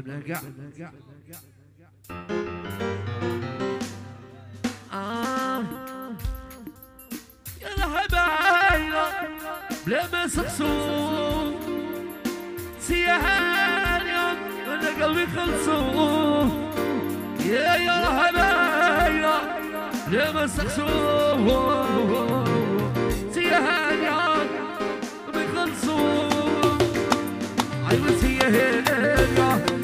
بنقع آه. يا الحبايب بلا ما سقسوه سيهان يوم وأنا قلبي خلصوه يا يا الحبايب بلا ما سقسوه سيهان يوم قلبي خلصوه عيوة سيهان يوم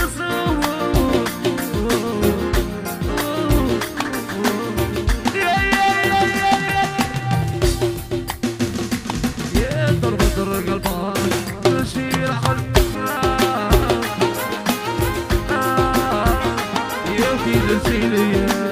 be the city.